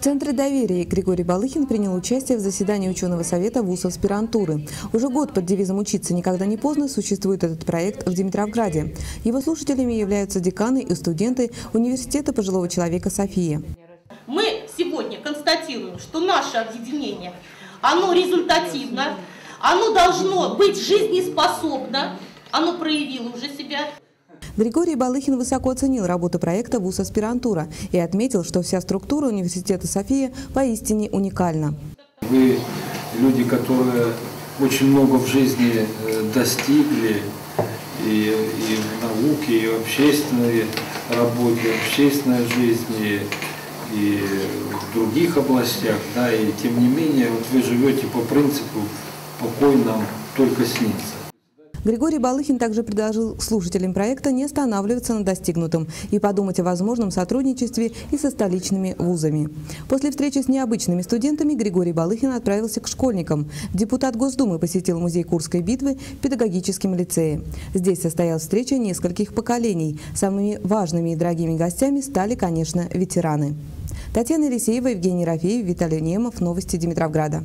В Центре доверия Григорий Балыхин принял участие в заседании ученого совета ВУЗ аспирантуры. Уже год под девизом «Учиться никогда не поздно» существует этот проект в Димитровграде. Его слушателями являются деканы и студенты Университета пожилого человека «София». Мы сегодня констатируем, что наше объединение, оно результативно, оно должно быть жизнеспособно, оно проявило уже себя. Григорий Балыхин высоко оценил работу проекта ВУЗ «Аспирантура» и отметил, что вся структура университета «София» поистине уникальна. Вы люди, которые очень много в жизни э, достигли и, и в науке, и в общественной работе, в общественной жизни, и в других областях, да, и тем не менее, вот вы живете по принципу «покой нам только снится». Григорий Балыхин также предложил слушателям проекта не останавливаться на достигнутом и подумать о возможном сотрудничестве и со столичными вузами. После встречи с необычными студентами Григорий Балыхин отправился к школьникам. Депутат Госдумы посетил музей Курской битвы в педагогическом лицее. Здесь состоялась встреча нескольких поколений. Самыми важными и дорогими гостями стали, конечно, ветераны. Татьяна Елисеева, Евгений Рафеев, Виталий Немов. Новости Димитровграда.